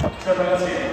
Você vai assim,